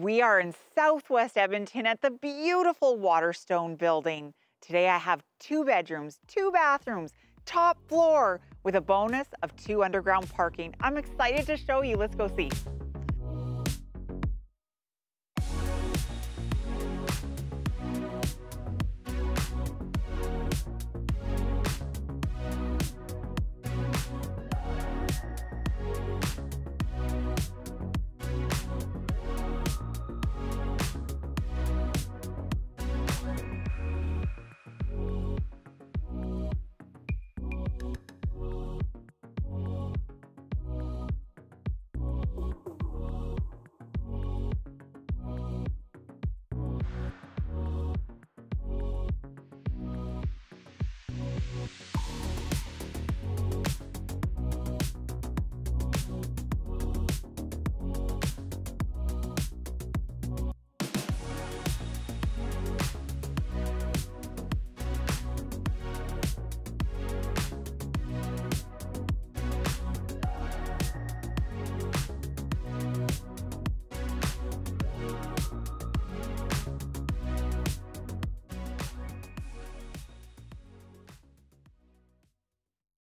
We are in Southwest Edmonton at the beautiful Waterstone building. Today I have two bedrooms, two bathrooms, top floor with a bonus of two underground parking. I'm excited to show you. Let's go see.